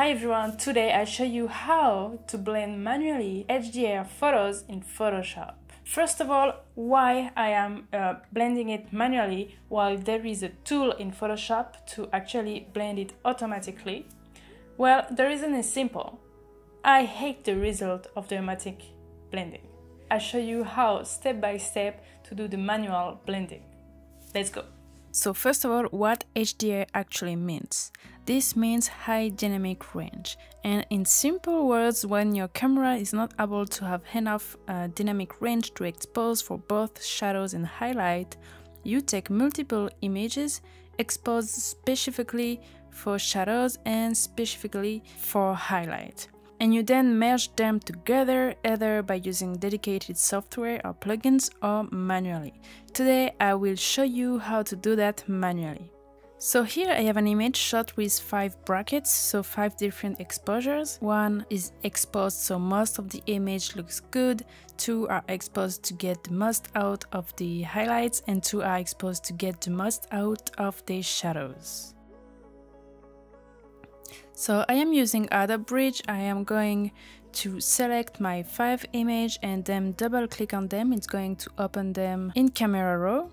Hi everyone, today I show you how to blend manually HDR photos in Photoshop. First of all, why I am uh, blending it manually while there is a tool in Photoshop to actually blend it automatically? Well, the reason is simple. I hate the result of the automatic blending. I show you how step by step to do the manual blending. Let's go. So first of all, what HDR actually means. This means high dynamic range. And in simple words, when your camera is not able to have enough uh, dynamic range to expose for both shadows and highlight, you take multiple images, exposed specifically for shadows and specifically for highlight and you then merge them together either by using dedicated software or plugins or manually. Today I will show you how to do that manually. So here I have an image shot with 5 brackets, so 5 different exposures. One is exposed so most of the image looks good, 2 are exposed to get the most out of the highlights and 2 are exposed to get the most out of the shadows. So I am using Adobe Bridge. I am going to select my five image and then double click on them. It's going to open them in camera raw.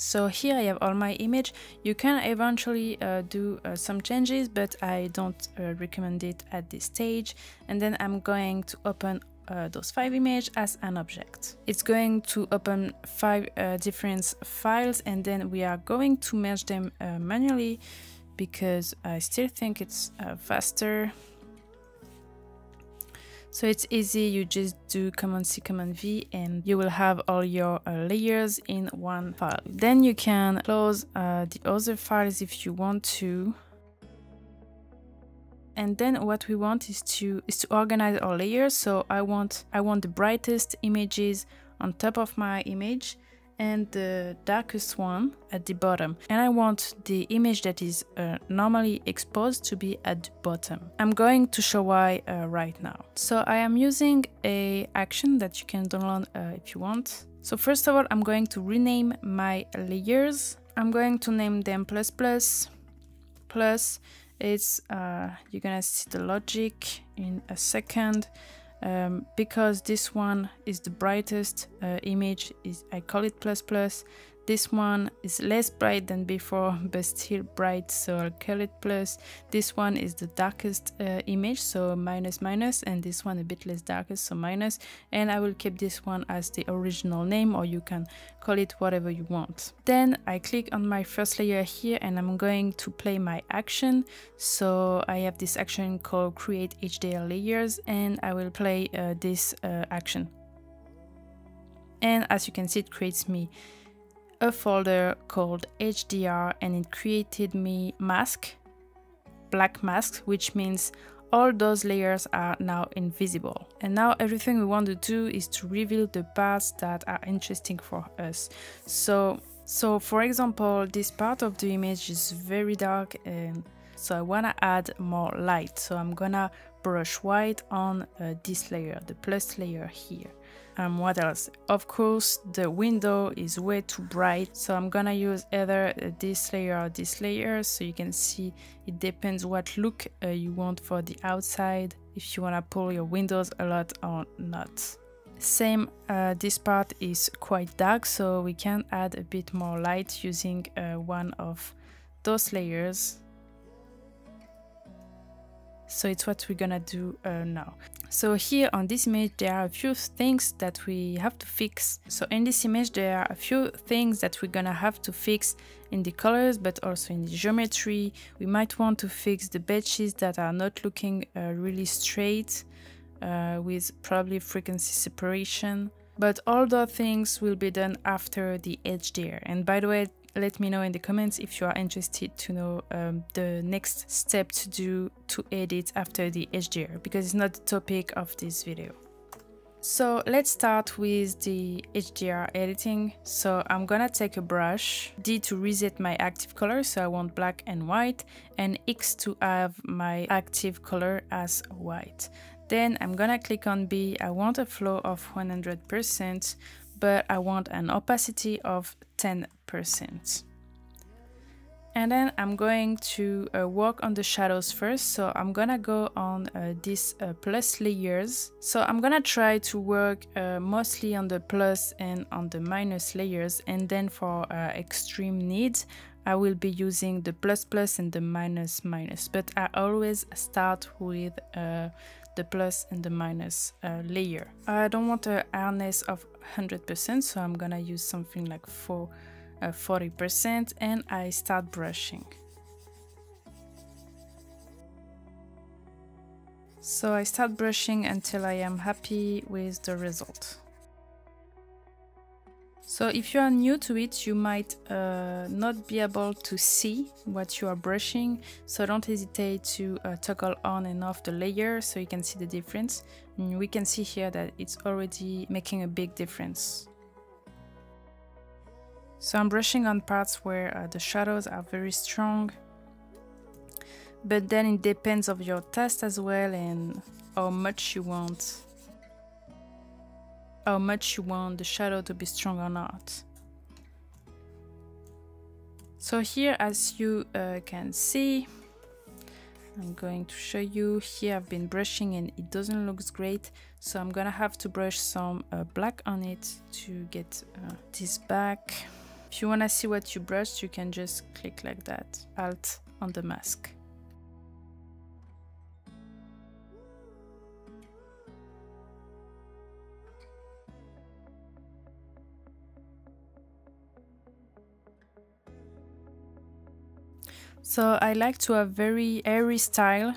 So here I have all my image. You can eventually uh, do uh, some changes, but I don't uh, recommend it at this stage. And then I'm going to open uh, those five images as an object. It's going to open five uh, different files and then we are going to merge them uh, manually because I still think it's faster. So it's easy, you just do Command C, Command V and you will have all your uh, layers in one file. Then you can close uh, the other files if you want to. And then what we want is to is to organize our layers. So I want I want the brightest images on top of my image and the darkest one at the bottom. And I want the image that is uh, normally exposed to be at the bottom. I'm going to show why uh, right now. So I am using a action that you can download uh, if you want. So first of all, I'm going to rename my layers. I'm going to name them plus plus plus. It's uh, you're gonna see the logic in a second um, because this one is the brightest uh, image is I call it plus plus this one is less bright than before, but still bright, so I'll call it plus. This one is the darkest uh, image, so minus minus, and this one a bit less darkest, so minus. And I will keep this one as the original name, or you can call it whatever you want. Then I click on my first layer here, and I'm going to play my action. So I have this action called create HDR layers, and I will play uh, this uh, action. And as you can see, it creates me a folder called HDR and it created me mask, black mask, which means all those layers are now invisible. And now everything we want to do is to reveal the parts that are interesting for us. So, so for example, this part of the image is very dark and so I wanna add more light. So I'm gonna brush white on uh, this layer, the plus layer here. Um, what else? Of course, the window is way too bright, so I'm gonna use either this layer or this layer, so you can see it depends what look uh, you want for the outside, if you wanna pull your windows a lot or not. Same, uh, this part is quite dark, so we can add a bit more light using uh, one of those layers so it's what we're gonna do uh, now. So here on this image there are a few things that we have to fix. So in this image there are a few things that we're gonna have to fix in the colors but also in the geometry. We might want to fix the bedsheets that are not looking uh, really straight uh, with probably frequency separation. But all those things will be done after the HDR. And by the way, let me know in the comments if you are interested to know um, the next step to do to edit after the HDR because it's not the topic of this video. So let's start with the HDR editing. So I'm gonna take a brush, D to reset my active color, so I want black and white, and X to have my active color as white. Then I'm gonna click on B, I want a flow of 100%, but I want an opacity of 10%. and then I'm going to uh, work on the shadows first. So I'm gonna go on uh, this uh, plus layers. So I'm gonna try to work uh, mostly on the plus and on the minus layers. And then for uh, extreme needs I will be using the plus plus and the minus minus. But I always start with uh, the plus and the minus uh, layer I don't want a hardness of 100% so I'm gonna use something like 4 uh, 40% and I start brushing. So I start brushing until I am happy with the result. So if you are new to it, you might uh, not be able to see what you are brushing. So don't hesitate to uh, toggle on and off the layer so you can see the difference. And we can see here that it's already making a big difference. So I'm brushing on parts where uh, the shadows are very strong. But then it depends of your test as well and how much you want how much you want the shadow to be strong or not. So here as you uh, can see I'm going to show you here I've been brushing and it doesn't look great so I'm gonna have to brush some uh, black on it to get uh, this back if you want to see what you brushed, you can just click like that, Alt on the mask. So I like to have very airy style.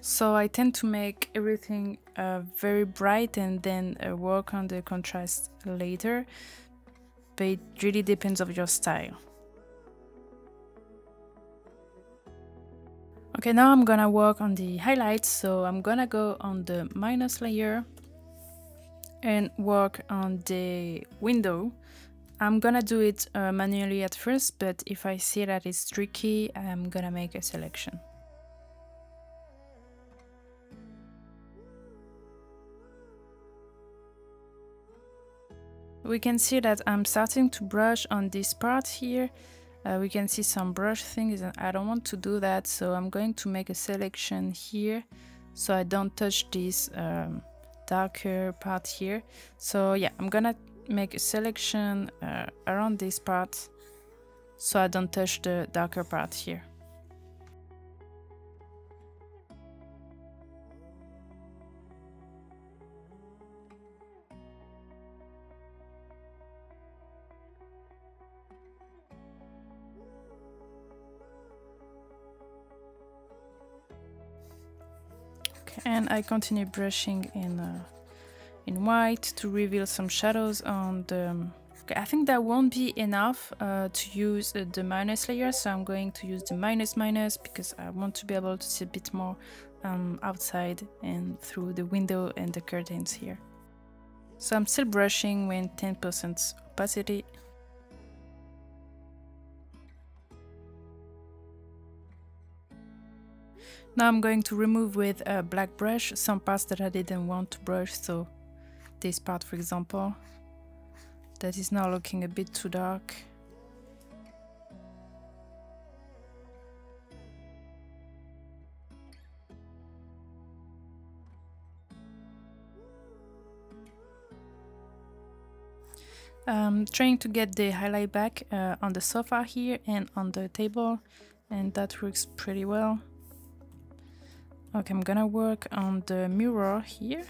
So I tend to make everything uh, very bright and then uh, work on the contrast later but it really depends of your style. Okay, now I'm gonna work on the highlights, so I'm gonna go on the minus layer and work on the window. I'm gonna do it uh, manually at first, but if I see that it's tricky, I'm gonna make a selection. we can see that I'm starting to brush on this part here. Uh, we can see some brush things and I don't want to do that so I'm going to make a selection here so I don't touch this um, darker part here. So yeah, I'm gonna make a selection uh, around this part so I don't touch the darker part here. and I continue brushing in uh, in white to reveal some shadows on the okay, I think that won't be enough uh, to use uh, the minus layer. So I'm going to use the minus minus because I want to be able to see a bit more um, outside and through the window and the curtains here. So I'm still brushing with 10% opacity. Now I'm going to remove with a black brush some parts that I didn't want to brush, so this part for example, that is now looking a bit too dark. Um, trying to get the highlight back uh, on the sofa here and on the table and that works pretty well. Okay, I'm gonna work on the mirror here.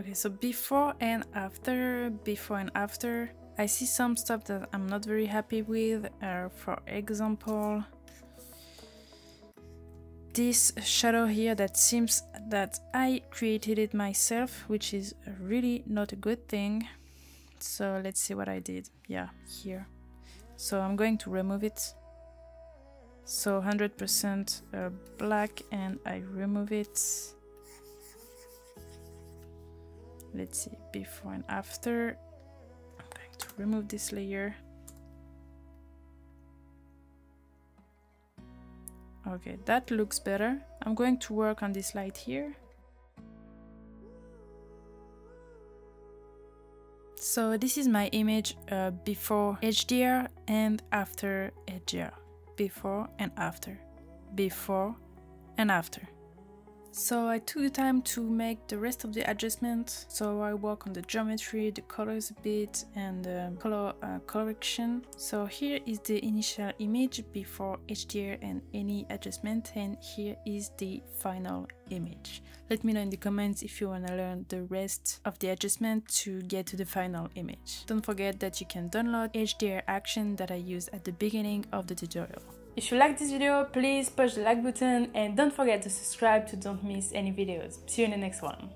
Okay, so before and after, before and after, I see some stuff that I'm not very happy with. Uh, for example, this shadow here that seems that I created it myself, which is really not a good thing. So let's see what I did. Yeah, here. So I'm going to remove it. So 100% uh, black and I remove it. Let's see, before and after. I'm going to remove this layer. Okay, that looks better. I'm going to work on this light here. So this is my image uh, before HDR and after HDR. Before and after. Before and after. So I took the time to make the rest of the adjustments. So I work on the geometry, the colors a bit and the color uh, correction. So here is the initial image before HDR and any adjustment and here is the final image. Let me know in the comments if you want to learn the rest of the adjustment to get to the final image. Don't forget that you can download HDR action that I used at the beginning of the tutorial. If you like this video, please push the like button and don't forget to subscribe to don't miss any videos. See you in the next one.